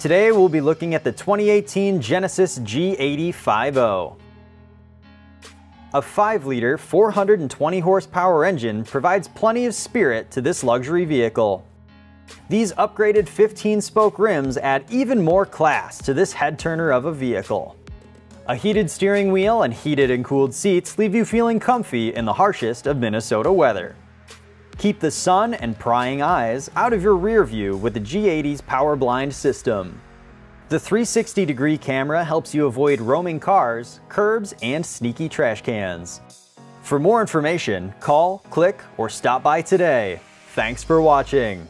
Today we'll be looking at the 2018 Genesis G80 A 5-liter, 420 horsepower engine provides plenty of spirit to this luxury vehicle. These upgraded 15-spoke rims add even more class to this head-turner of a vehicle. A heated steering wheel and heated and cooled seats leave you feeling comfy in the harshest of Minnesota weather. Keep the sun and prying eyes out of your rear view with the G80's power blind system. The 360 degree camera helps you avoid roaming cars, curbs, and sneaky trash cans. For more information, call, click, or stop by today. Thanks for watching.